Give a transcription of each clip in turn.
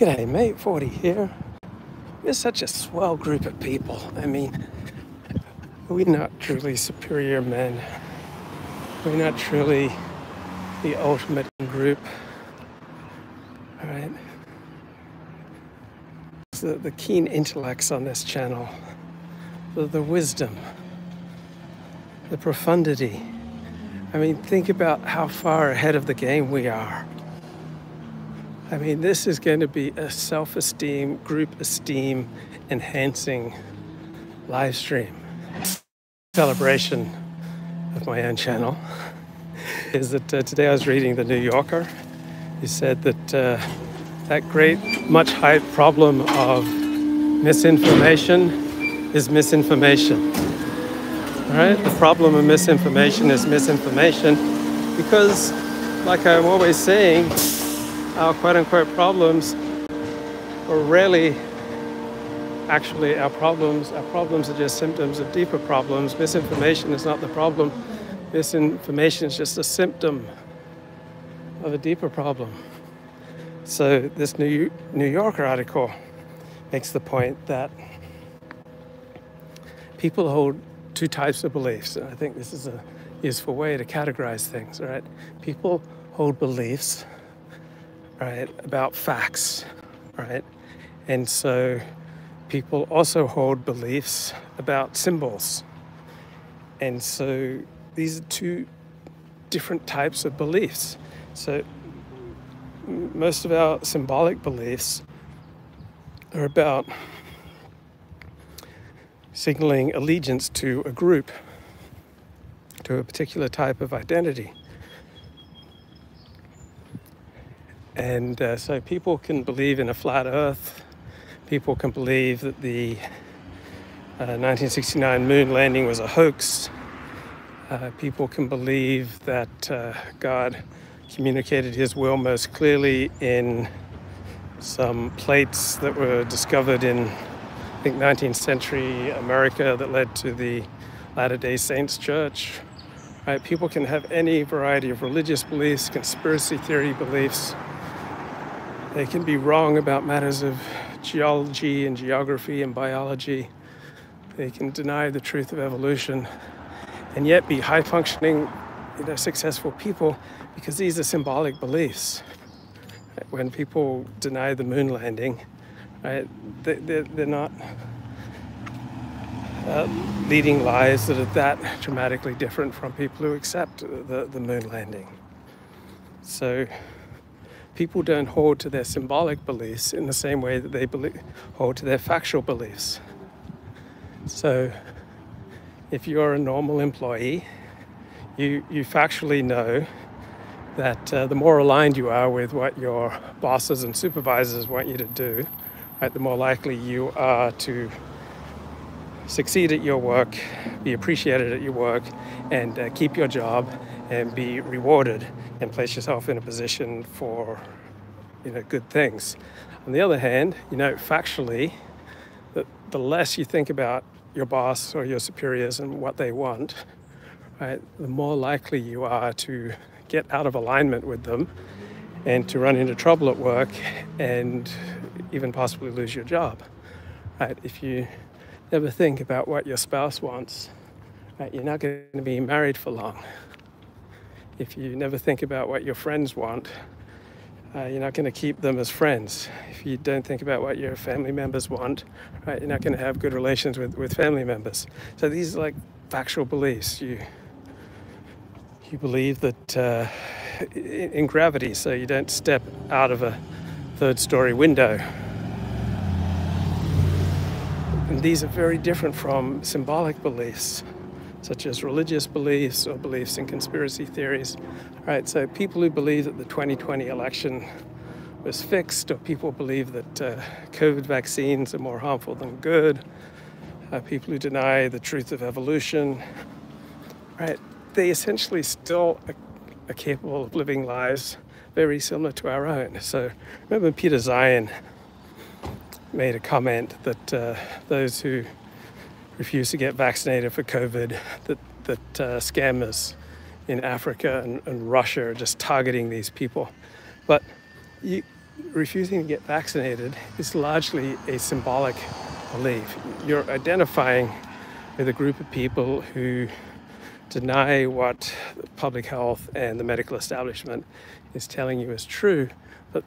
G'day, mate. 40 here. We're such a swell group of people. I mean, we're not truly superior men. We're not truly the ultimate group. All right. The, the keen intellects on this channel, the, the wisdom, the profundity. I mean, think about how far ahead of the game we are. I mean, this is going to be a self esteem, group esteem enhancing live stream. Celebration of my own channel is that uh, today I was reading The New Yorker. He said that uh, that great, much hyped problem of misinformation is misinformation. All right? The problem of misinformation is misinformation because, like I'm always saying, our quote unquote problems are rarely actually our problems. Our problems are just symptoms of deeper problems. Misinformation is not the problem, misinformation is just a symptom of a deeper problem. So, this New, New Yorker article makes the point that people hold two types of beliefs. And I think this is a useful way to categorize things, right? People hold beliefs right, about facts, right? And so people also hold beliefs about symbols. And so these are two different types of beliefs. So most of our symbolic beliefs are about signaling allegiance to a group, to a particular type of identity. And uh, so people can believe in a flat earth. People can believe that the uh, 1969 moon landing was a hoax. Uh, people can believe that uh, God communicated his will most clearly in some plates that were discovered in, I think, 19th century America that led to the Latter day Saints Church. Right? People can have any variety of religious beliefs, conspiracy theory beliefs. They can be wrong about matters of geology and geography and biology. They can deny the truth of evolution and yet be high functioning, you know, successful people because these are symbolic beliefs. When people deny the moon landing, right, they, are not uh, leading lives that are that dramatically different from people who accept the, the moon landing. So people don't hold to their symbolic beliefs in the same way that they believe, hold to their factual beliefs. So, if you're a normal employee, you, you factually know that uh, the more aligned you are with what your bosses and supervisors want you to do, right, the more likely you are to succeed at your work, be appreciated at your work, and uh, keep your job and be rewarded and place yourself in a position for you know good things. On the other hand, you know factually, the, the less you think about your boss or your superiors and what they want, right, the more likely you are to get out of alignment with them and to run into trouble at work and even possibly lose your job. Right? If you never think about what your spouse wants, right, you're not going to be married for long if you never think about what your friends want, uh, you're not going to keep them as friends. If you don't think about what your family members want, right, you're not going to have good relations with, with family members. So these are like factual beliefs. You you believe that uh, in, in gravity, so you don't step out of a third story window. And these are very different from symbolic beliefs such as religious beliefs or beliefs in conspiracy theories. Right, so people who believe that the 2020 election was fixed, or people believe that uh, COVID vaccines are more harmful than good, uh, people who deny the truth of evolution, right, they essentially still are, are capable of living lives very similar to our own. So remember Peter Zeihan made a comment that uh, those who refuse to get vaccinated for COVID, that, that uh, scammers in Africa and, and, Russia are just targeting these people. But you, refusing to get vaccinated is largely a symbolic belief. You're identifying with a group of people who deny what public health and the medical establishment is telling you is true, but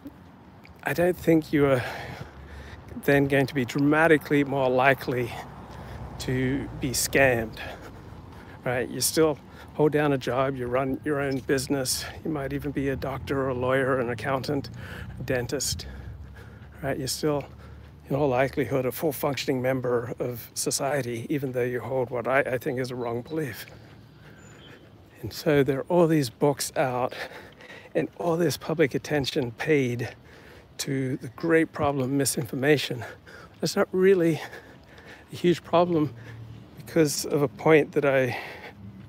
I don't think you are then going to be dramatically more likely to be scammed. Right? You still hold down a job, you run your own business, you might even be a doctor or a lawyer, an accountant, a dentist. Right? You're still in all likelihood a full functioning member of society, even though you hold what I, I think is a wrong belief. And so there are all these books out and all this public attention paid to the great problem misinformation. That's not really a huge problem because of a point that I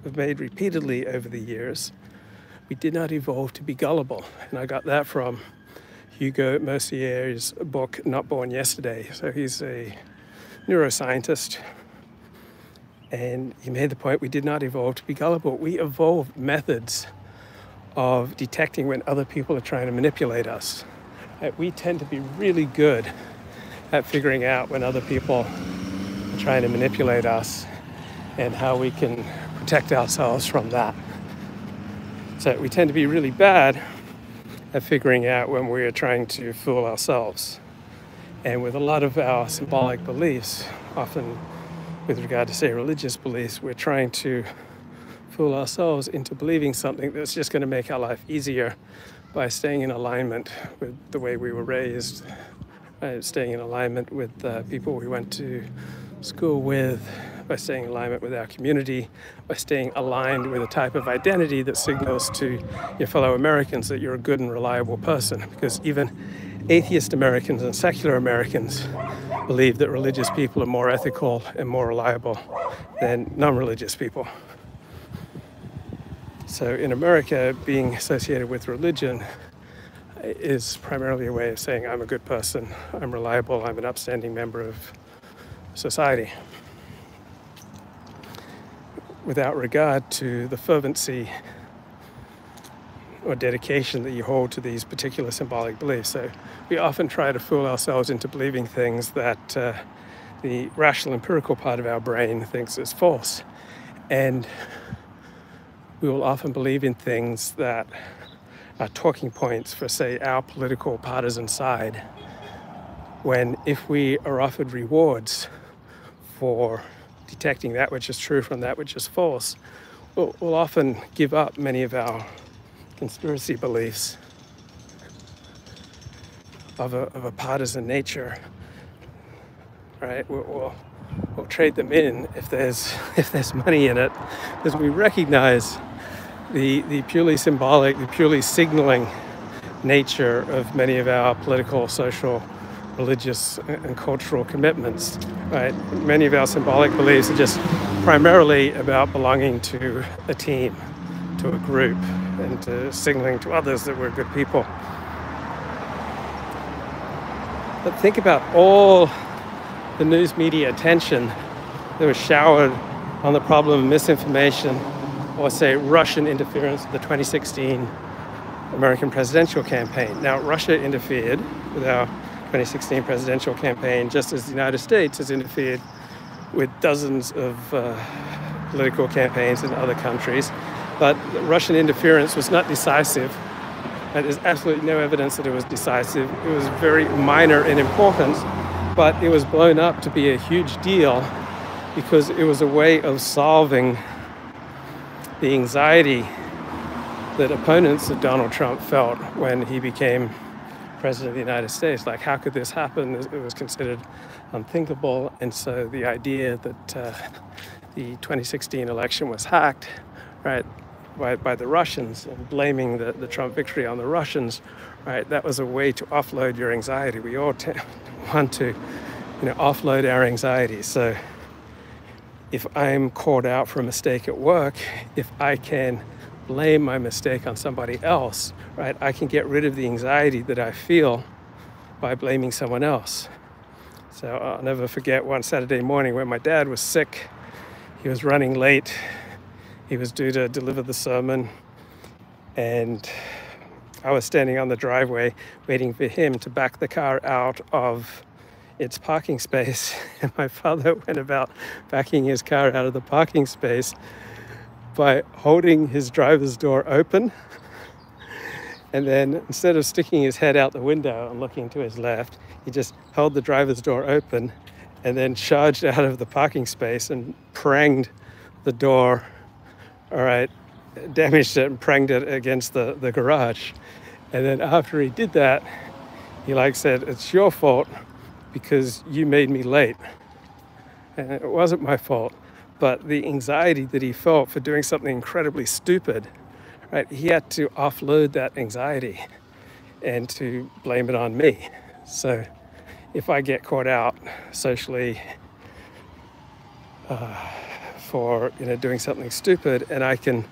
have made repeatedly over the years. We did not evolve to be gullible. And I got that from Hugo Mercier's book, Not Born Yesterday. So he's a neuroscientist and he made the point we did not evolve to be gullible. We evolved methods of detecting when other people are trying to manipulate us. Uh, we tend to be really good at figuring out when other people trying to manipulate us and how we can protect ourselves from that. So we tend to be really bad at figuring out when we are trying to fool ourselves. And with a lot of our symbolic beliefs, often with regard to, say, religious beliefs, we're trying to fool ourselves into believing something that's just going to make our life easier by staying in alignment with the way we were raised, by staying in alignment with uh, people we went to school with, by staying in alignment with our community, by staying aligned with a type of identity that signals to your fellow Americans that you're a good and reliable person. Because even atheist Americans and secular Americans believe that religious people are more ethical and more reliable than non religious people. So in America, being associated with religion is primarily a way of saying I'm a good person, I'm reliable, I'm an upstanding member of society. Without regard to the fervency or dedication that you hold to these particular symbolic beliefs. So we often try to fool ourselves into believing things that uh, the rational empirical part of our brain thinks is false. And we will often believe in things that are talking points for, say, our political partisan side, when if we are offered rewards for detecting that which is true from that which is false, we'll, we'll often give up many of our conspiracy beliefs of a, of a partisan nature, right? We'll, we'll, we'll trade them in if there's if there's money in it, because we recognize the the purely symbolic, the purely signaling nature of many of our political, social, religious, and cultural commitments. Right? Many of our symbolic beliefs are just primarily about belonging to a team, to a group, and to signaling to others that we're good people. But think about all the news media attention that was showered on the problem of misinformation or, say, Russian interference in the 2016 American presidential campaign. Now, Russia interfered with our 2016 presidential campaign just as the United States has interfered with dozens of uh, political campaigns in other countries. But Russian interference was not decisive there's absolutely no evidence that it was decisive. It was very minor in importance, but it was blown up to be a huge deal because it was a way of solving the anxiety that opponents of Donald Trump felt when he became president of the United States. Like, how could this happen? It was considered unthinkable. And so the idea that uh, the 2016 election was hacked, right, by, by the Russians and blaming the, the Trump victory on the Russians, right? That was a way to offload your anxiety. We all t- want to, you know, offload our anxiety. So if I'm called out for a mistake at work, if I can blame my mistake on somebody else, right, I can get rid of the anxiety that I feel by blaming someone else. So I'll never forget one Saturday morning when my dad was sick. He was running late he was due to deliver the sermon, and I was standing on the driveway waiting for him to back the car out of its parking space. And my father went about backing his car out of the parking space by holding his driver's door open. And then instead of sticking his head out the window and looking to his left, he just held the driver's door open and then charged out of the parking space and pranged the door. All right, damaged it and pranged it against the, the garage. And then after he did that, he like said, It's your fault because you made me late. And it wasn't my fault, but the anxiety that he felt for doing something incredibly stupid, right? He had to offload that anxiety and to blame it on me. So if I get caught out socially uh, for you know doing something stupid, and I can,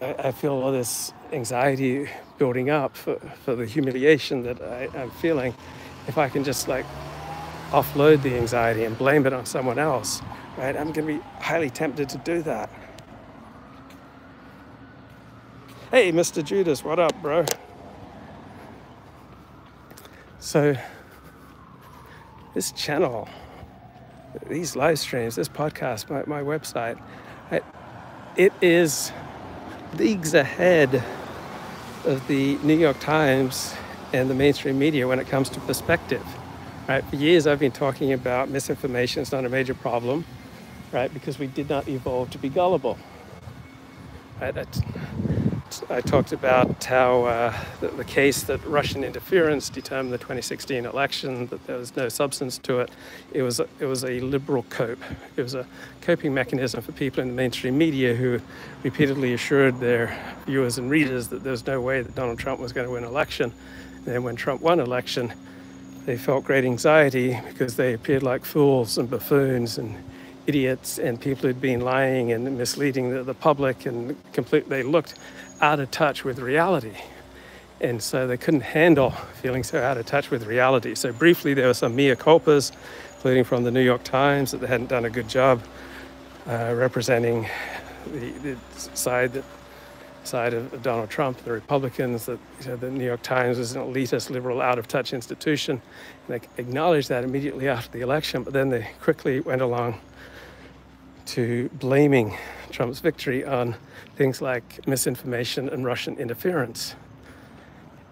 I, I feel all this anxiety building up for, for the humiliation that I, I'm feeling. If I can just like offload the anxiety and blame it on someone else, right? I'm going to be highly tempted to do that. Hey, Mr. Judas, what up, bro? So, this channel, these live streams, this podcast, my, my website, it is leagues ahead of the New York Times and the mainstream media when it comes to perspective. Right? For years, I've been talking about misinformation is not a major problem, right? Because we did not evolve to be gullible. Right? I talked about how uh, the, the, case that Russian interference determined the 2016 election, that there was no substance to it. It was a, it was a liberal cope. It was a coping mechanism for people in the mainstream media who repeatedly assured their viewers and readers that there was no way that Donald Trump was going to win election. And then when Trump won election, they felt great anxiety because they appeared like fools and buffoons and idiots and people who'd been lying and misleading the, the public and complete, they looked out of touch with reality. And so they couldn't handle feeling so out of touch with reality. So briefly, there were some mea culpas, including from the New York Times, that they hadn't done a good job uh, representing the, the, side that side of, of Donald Trump, the Republicans, that you know, the New York Times is an elitist, liberal, out of touch institution. And they acknowledged that immediately after the election, but then they quickly went along to blaming Trump's victory on things like misinformation and Russian interference.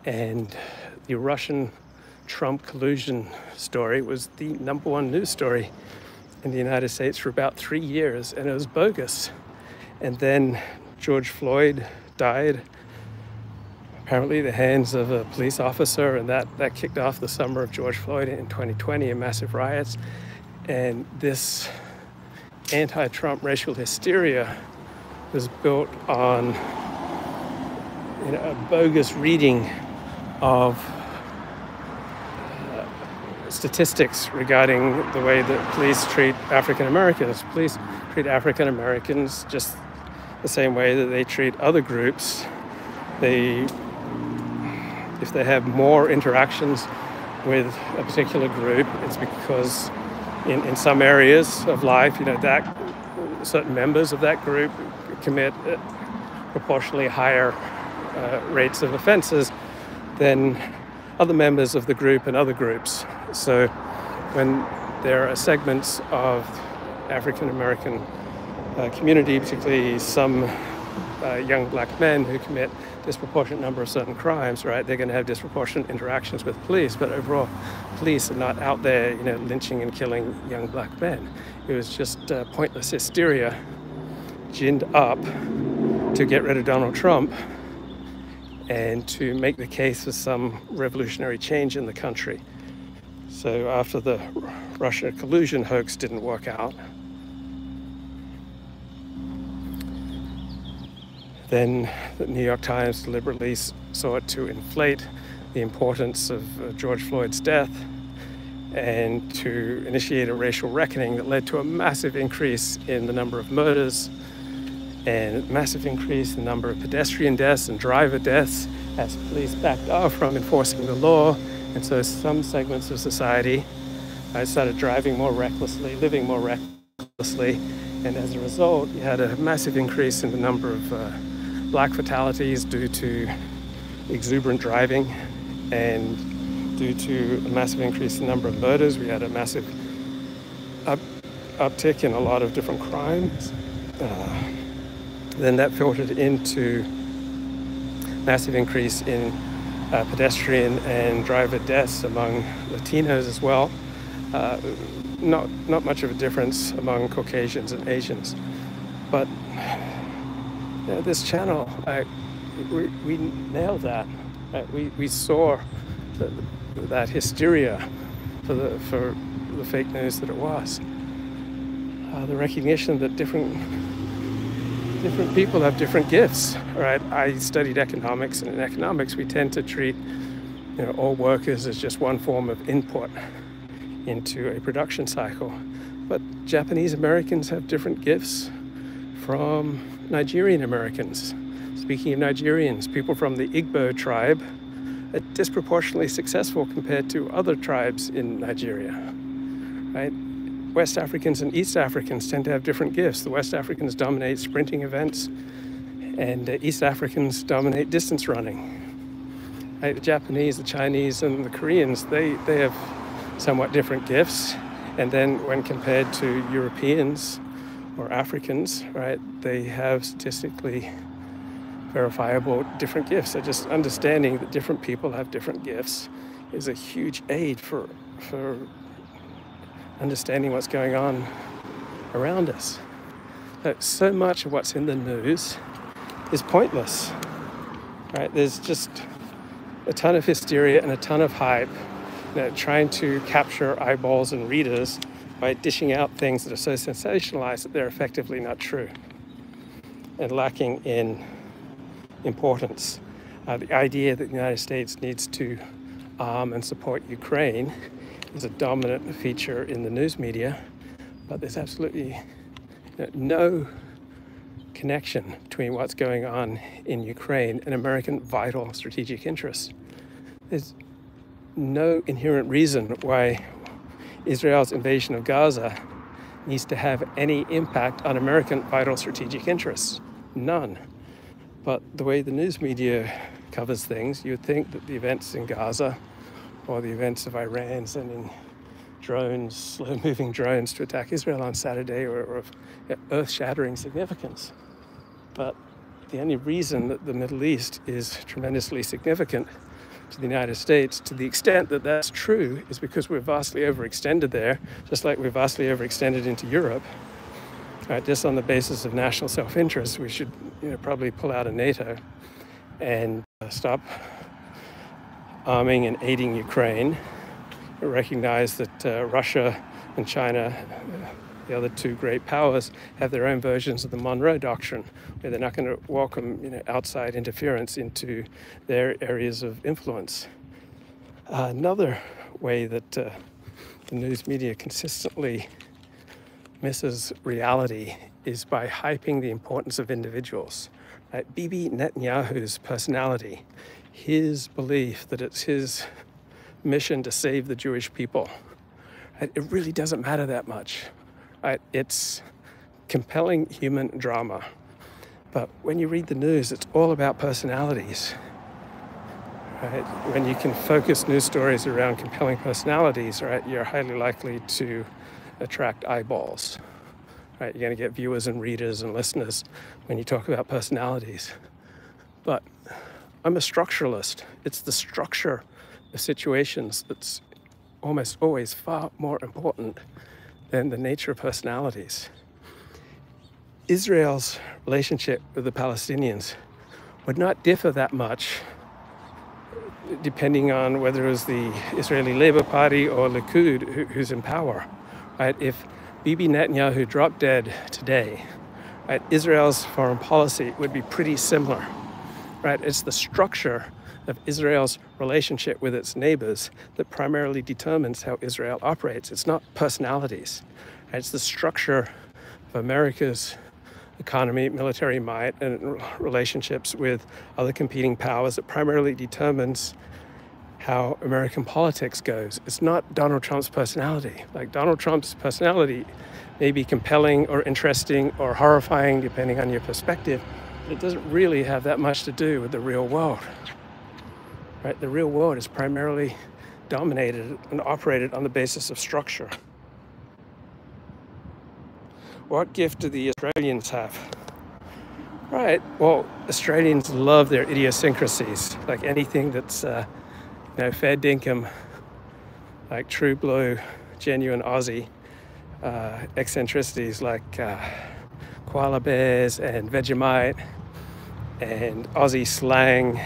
And the Russian Trump collusion story was the number one news story in the United States for about three years, and it was bogus. And then George Floyd died, apparently the hands of a police officer, and that, that kicked off the summer of George Floyd in 2020 and massive riots. And this anti Trump racial hysteria was built on you know, a bogus reading of uh, statistics regarding the way that police treat African Americans. Police treat African Americans just the same way that they treat other groups. They, if they have more interactions with a particular group, it's because in, in some areas of life, you know, that certain members of that group commit uh, proportionally higher uh, rates of offenses than other members of the group and other groups. So when there are segments of African American uh, community, particularly some uh, young black men who commit disproportionate number of certain crimes, right? They're going to have disproportionate interactions with police, but overall, police are not out there, you know, lynching and killing young black men. It was just uh, pointless hysteria ginned up to get rid of Donald Trump and to make the case for some revolutionary change in the country. So after the Russia collusion hoax didn't work out, then the New York Times deliberately sought to inflate the importance of uh, George Floyd's death and to initiate a racial reckoning that led to a massive increase in the number of murders and massive increase in the number of pedestrian deaths and driver deaths as police backed off from enforcing the law. And so some segments of society uh, started driving more recklessly, living more recklessly. And as a result, you had a massive increase in the number of uh, black fatalities due to exuberant driving, and due to a massive increase in the number of murders, we had a massive up, uptick in a lot of different crimes. Uh, then that filtered into massive increase in uh, pedestrian and driver deaths among Latinos as well. Uh, not not much of a difference among Caucasians and Asians, but you this channel, I, we, we nailed that. Uh, we, we saw the, that hysteria for the for the fake news that it was. Uh, the recognition that different different people have different gifts. Right? I studied economics, and in economics, we tend to treat you know, all workers as just one form of input into a production cycle. But Japanese Americans have different gifts from Nigerian Americans. Speaking of Nigerians, people from the Igbo tribe are disproportionately successful compared to other tribes in Nigeria. Right? West Africans and East Africans tend to have different gifts. The West Africans dominate sprinting events, and East Africans dominate distance running. Right? The Japanese, the Chinese, and the Koreans, they, they have somewhat different gifts. And then when compared to Europeans or Africans, right, they have statistically verifiable different gifts. So just understanding that different people have different gifts is a huge aid for for understanding what's going on around us. But so much of what's in the news is pointless. Right? There's just a ton of hysteria and a ton of hype you know, trying to capture eyeballs and readers by dishing out things that are so sensationalized that they're effectively not true and lacking in importance. Uh, the idea that the United States needs to arm and support Ukraine is a dominant feature in the news media, but there's absolutely no connection between what's going on in Ukraine and American vital strategic interests. There's no inherent reason why Israel's invasion of Gaza needs to have any impact on American vital strategic interests. None. But the way the news media covers things, you'd think that the events in Gaza or the events of Iran sending drones, slow moving drones to attack Israel on Saturday or of earth shattering significance. But the only reason that the Middle East is tremendously significant to the United States, to the extent that that's true, is because we're vastly overextended there, just like we're vastly overextended into Europe. Right, just on the basis of national self interest, we should you know, probably pull out of NATO and uh, stop arming and aiding Ukraine. Recognize that uh, Russia and China, uh, the other two great powers, have their own versions of the Monroe Doctrine, where they're not going to welcome you know, outside interference into their areas of influence. Uh, another way that uh, the news media consistently misses reality is by hyping the importance of individuals. Bibi Netanyahu's personality his belief that it's his mission to save the Jewish people. It really doesn't matter that much. It's compelling human drama. But when you read the news, it's all about personalities. Right? When you can focus news stories around compelling personalities, right, you're highly likely to attract eyeballs. Right? You're going to get viewers and readers and listeners when you talk about personalities. But I'm a structuralist. It's the structure of situations that's almost always far more important than the nature of personalities. Israel's relationship with the Palestinians would not differ that much depending on whether it was the Israeli Labour Party or Likud who's in power. Right? If Bibi Netanyahu dropped dead today, right, Israel's foreign policy would be pretty similar right? It's the structure of Israel's relationship with its neighbors that primarily determines how Israel operates. It's not personalities. It's the structure of America's economy, military might, and relationships with other competing powers that primarily determines how American politics goes. It's not Donald Trump's personality. Like Donald Trump's personality may be compelling or interesting or horrifying depending on your perspective but it doesn't really have that much to do with the real world. Right? The real world is primarily dominated and operated on the basis of structure. What gift do the Australians have? Right. Well, Australians love their idiosyncrasies, like anything that's, uh, you know, fair dinkum, like true blue, genuine Aussie uh, eccentricities like uh, koala bears and Vegemite and Aussie slang.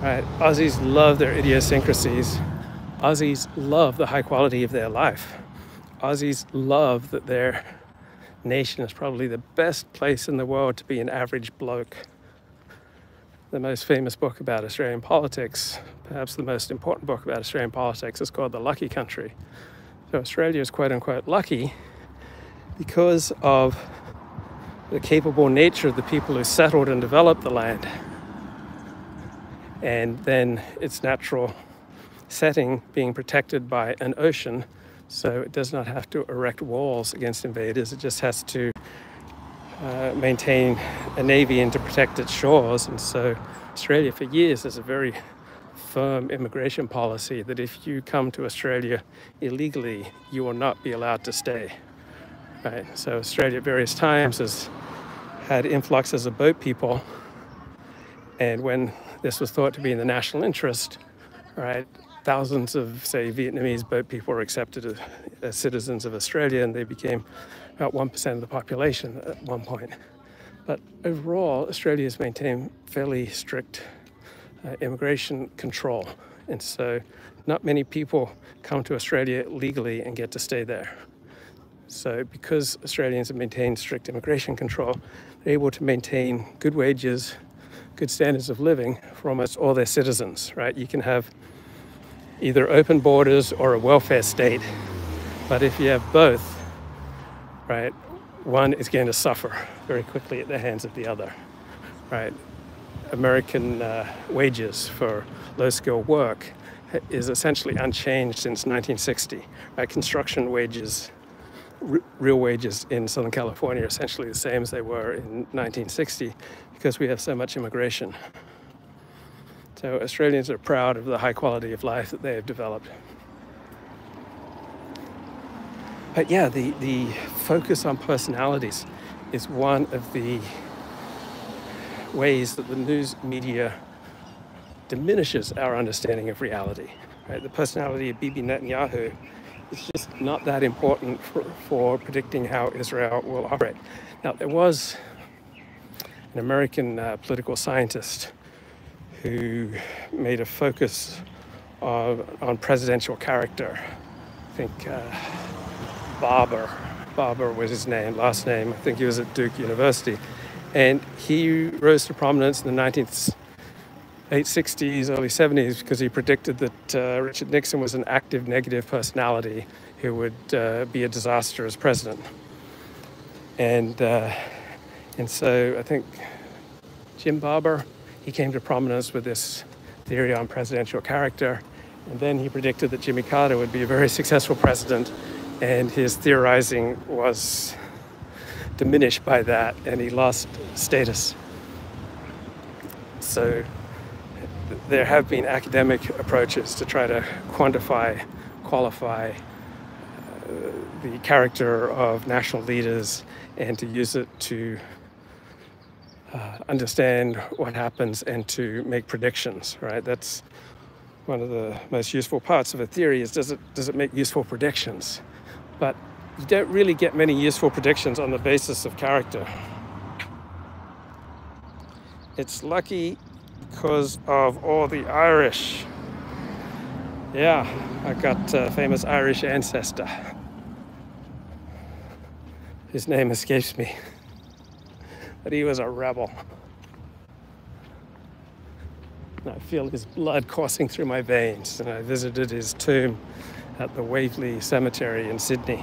Right, Aussies love their idiosyncrasies. Aussies love the high quality of their life. Aussies love that their nation is probably the best place in the world to be an average bloke. The most famous book about Australian politics, perhaps the most important book about Australian politics, is called The Lucky Country. So Australia is quote unquote lucky because of the capable nature of the people who settled and developed the land. And then its natural setting being protected by an ocean, so it does not have to erect walls against invaders, it just has to uh, maintain a navy and to protect its shores. And so Australia for years has a very firm immigration policy that if you come to Australia illegally, you will not be allowed to stay. Right? So Australia at various times has had influxes of boat people, and when this was thought to be in the national interest, right, thousands of say Vietnamese boat people were accepted as, citizens of Australia, and they became about one percent of the population at one point. But overall, Australia has maintained fairly strict uh, immigration control. And so, not many people come to Australia legally and get to stay there. So, because Australians have maintained strict immigration control, they're able to maintain good wages, good standards of living for almost all their citizens, right? You can have either open borders or a welfare state, but if you have both, right, one is going to suffer very quickly at the hands of the other, right? American uh, wages for low skilled work is essentially unchanged since 1960. Right? Construction wages, real wages in Southern California are essentially the same as they were in 1960 because we have so much immigration. So Australians are proud of the high quality of life that they have developed. But yeah, the, the focus on personalities is one of the ways that the news media diminishes our understanding of reality. Right? The personality of Bibi Netanyahu is just not that important for, for predicting how Israel will operate. Now, there was an American uh, political scientist who made a focus of, on presidential character. I think uh, Barber, Barber was his name, last name. I think he was at Duke University. And he rose to prominence in the 19th, late 60s, early 70s because he predicted that uh, Richard Nixon was an active negative personality who would uh, be a disaster as president. And, uh, and so I think Jim Barber, he came to prominence with this theory on presidential character. And then he predicted that Jimmy Carter would be a very successful president. And his theorizing was diminished by that and he lost status. So there have been academic approaches to try to quantify, qualify uh, the character of national leaders and to use it to uh, understand what happens and to make predictions, right? That's one of the most useful parts of a theory is does it, does it make useful predictions? But you don't really get many useful predictions on the basis of character. It's lucky because of all the Irish. Yeah, I got a famous Irish ancestor. His name escapes me, but he was a rebel. I feel his blood coursing through my veins, and I visited his tomb at the Waverley Cemetery in Sydney.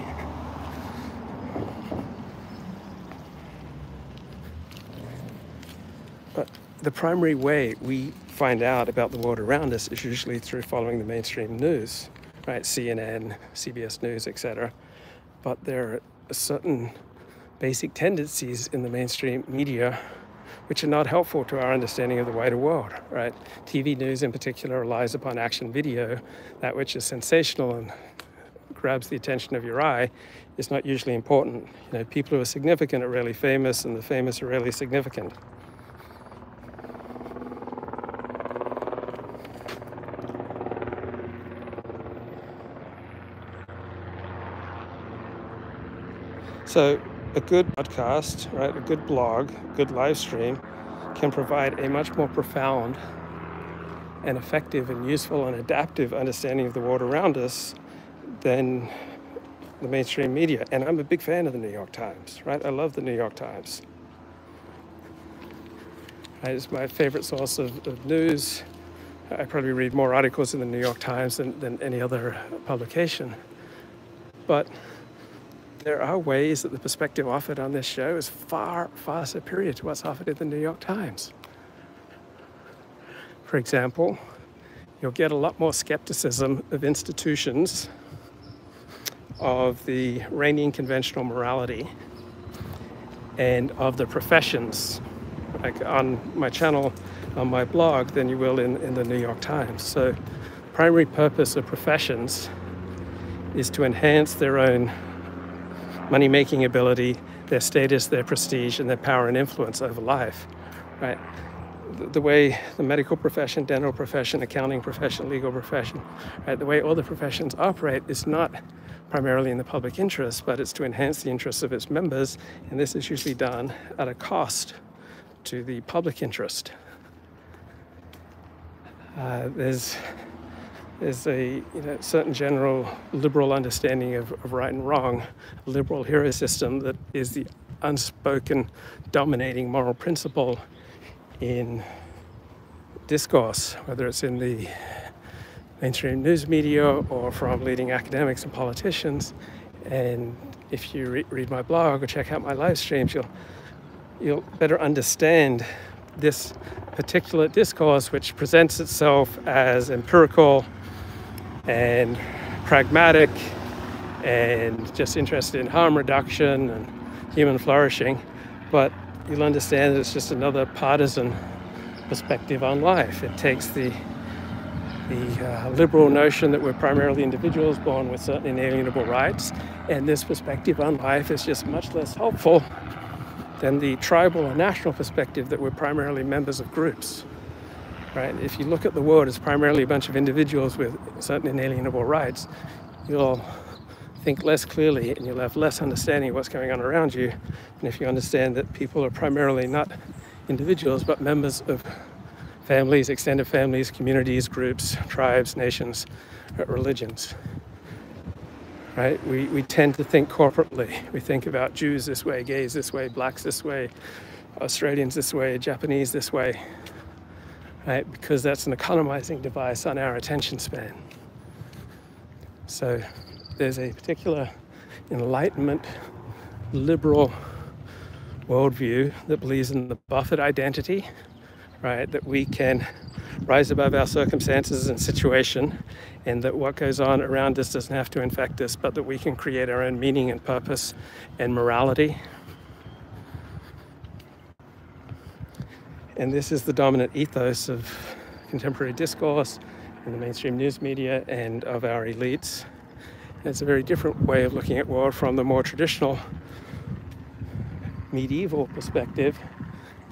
The primary way we find out about the world around us is usually through following the mainstream news, right? CNN, CBS News, etc. But there are certain basic tendencies in the mainstream media which are not helpful to our understanding of the wider world, right? TV news in particular relies upon action video, that which is sensational and grabs the attention of your eye is not usually important. You know, people who are significant are really famous and the famous are really significant. So a good podcast, right, a good blog, good live stream can provide a much more profound and effective and useful and adaptive understanding of the world around us than the mainstream media. And I'm a big fan of the New York Times, right? I love the New York Times. It's my favorite source of, of news. I probably read more articles in the New York Times than, than any other publication. But there are ways that the perspective offered on this show is far, far superior to what's offered in the New York Times. For example, you'll get a lot more skepticism of institutions, of the reigning conventional morality, and of the professions, like on my channel, on my blog, than you will in, in the New York Times. So, primary purpose of professions is to enhance their own money making ability, their status, their prestige, and their power and influence over life, right? The, way the medical profession, dental profession, accounting profession, legal profession, right? The way all the professions operate is not primarily in the public interest, but it's to enhance the interests of its members, and this is usually done at a cost to the public interest. Uh, there's there's a you know, certain general liberal understanding of, of right and wrong, liberal hero system that is the unspoken dominating moral principle in discourse, whether it's in the mainstream news media or from leading academics and politicians. And if you re- read my blog or check out my live streams, you'll you'll better understand this particular discourse, which presents itself as empirical and pragmatic and just interested in harm reduction and human flourishing. But you'll understand it's just another partisan perspective on life. It takes the the uh, liberal notion that we're primarily individuals born with certain inalienable rights, and this perspective on life is just much less helpful than the tribal or national perspective that we're primarily members of groups right? If you look at the world as primarily a bunch of individuals with certain inalienable rights, you'll think less clearly and you'll have less understanding of what's going on around you. And if you understand that people are primarily not individuals but members of families, extended families, communities, groups, tribes, nations, uh, religions. Right? We, we tend to think corporately. We think about Jews this way, gays this way, blacks this way, Australians this way, Japanese this way right? Because that's an economizing device on our attention span. So there's a particular Enlightenment liberal worldview that believes in the buffered identity, right? That we can rise above our circumstances and situation, and that what goes on around us doesn't have to infect us, but that we can create our own meaning and purpose and morality, And this is the dominant ethos of contemporary discourse in the mainstream news media and of our elites. And it's a very different way of looking at war from the more traditional medieval perspective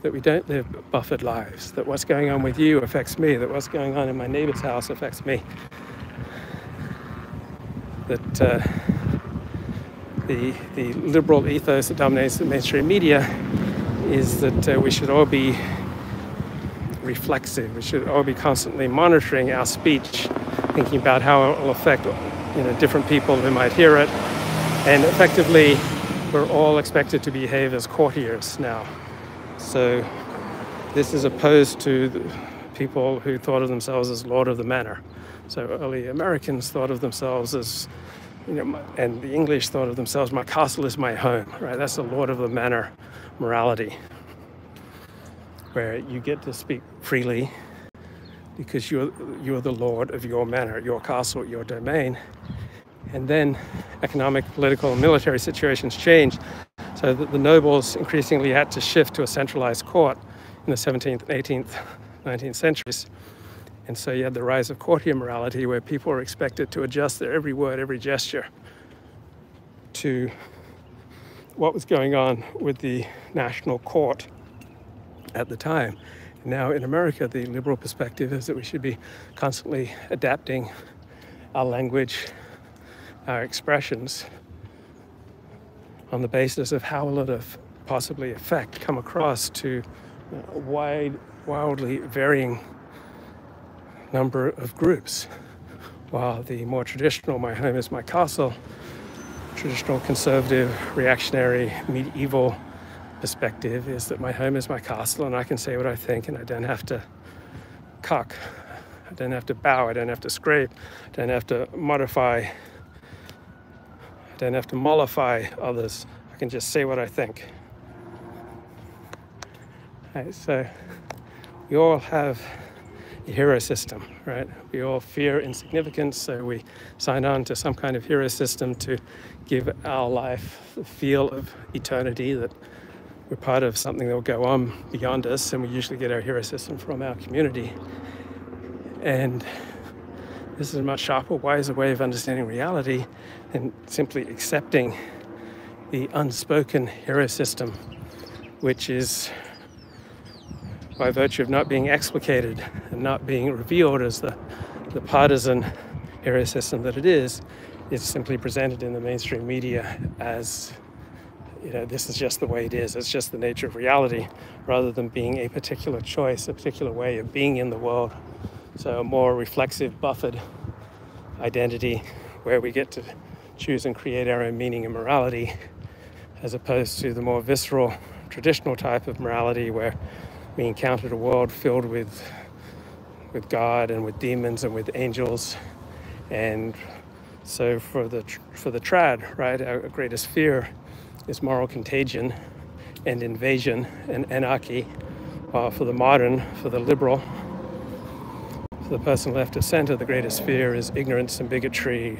that we don't live buffered lives, that what's going on with you affects me, that what's going on in my neighbor's house affects me. That uh, the, the liberal ethos that dominates the mainstream media is that uh, we should all be reflexive. We should all be constantly monitoring our speech, thinking about how it will affect you know, different people who might hear it. And effectively, we're all expected to behave as courtiers now. So this is opposed to people who thought of themselves as lord of the manor. So early Americans thought of themselves as, you know, and the English thought of themselves, my castle is my home, right? That's the lord of the manor morality where you get to speak freely because you're, you're the lord of your manor, your castle, your domain. And then economic, political, and military situations change so that the nobles increasingly had to shift to a centralized court in the 17th, 18th, 19th centuries. And so you had the rise of courtier morality where people were expected to adjust their every word, every gesture to what was going on with the national court at the time. Now, in America, the liberal perspective is that we should be constantly adapting our language, our expressions on the basis of how will it possibly affect come across to a wide, wildly varying number of groups. While the more traditional, my home is my castle, traditional conservative, reactionary, medieval perspective is that my home is my castle and I can say what I think and I don't have to cock. I don't have to bow. I don't have to scrape. I don't have to modify. I don't have to mollify others. I can just say what I think. Right, so we all have a hero system, right? We all fear insignificance, so we sign on to some kind of hero system to give our life the feel of eternity that we're part of something that will go on beyond us, and we usually get our hero system from our community. And this is a much sharper, wiser way of understanding reality than simply accepting the unspoken hero system, which is by virtue of not being explicated and not being revealed as the, the partisan hero system that it is, is simply presented in the mainstream media as you know, this is just the way it is. It's just the nature of reality, rather than being a particular choice, a particular way of being in the world. So a more reflexive, buffered identity where we get to choose and create our own meaning and morality, as opposed to the more visceral, traditional type of morality where we encountered a world filled with with God and with demons and with angels. And so for the for the trad, right, our greatest fear is moral contagion and invasion and anarchy, while for the modern, for the liberal, for the person left of center, the greatest fear is ignorance and bigotry,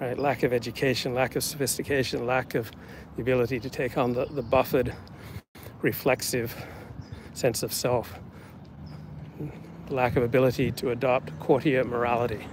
right? Lack of education, lack of sophistication, lack of the ability to take on the, the buffered, reflexive sense of self, lack of ability to adopt courtier morality.